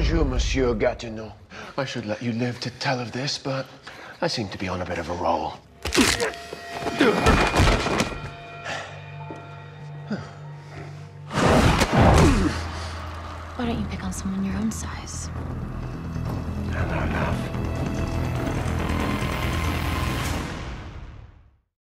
Bonjour, Monsieur Gatineau. I should let you live to tell of this, but I seem to be on a bit of a roll. Why don't you pick on someone your own size?